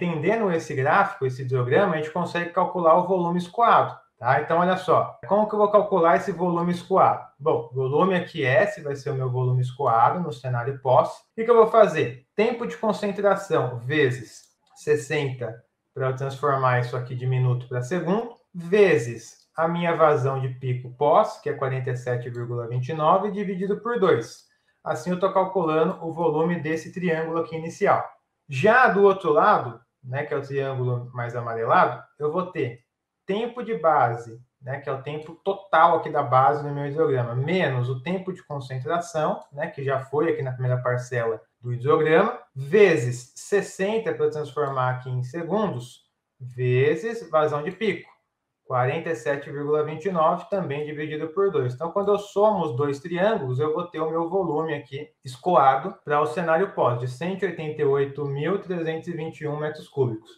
Entendendo esse gráfico, esse diagrama, a gente consegue calcular o volume escoado. Tá? Então, olha só, como que eu vou calcular esse volume escoado? Bom, volume aqui S vai ser o meu volume escoado no cenário pós. O que, que eu vou fazer? Tempo de concentração vezes 60 para eu transformar isso aqui de minuto para segundo, vezes a minha vazão de pico pós, que é 47,29, dividido por 2. Assim eu estou calculando o volume desse triângulo aqui inicial. Já do outro lado, né, que é o triângulo mais amarelado, eu vou ter tempo de base, né, que é o tempo total aqui da base no meu hidrograma, menos o tempo de concentração, né, que já foi aqui na primeira parcela do hidrograma, vezes 60 para transformar aqui em segundos, vezes vazão de pico. 47,29 também dividido por 2. Então, quando eu somo os dois triângulos, eu vou ter o meu volume aqui escoado para o cenário pós, de 188.321 metros cúbicos.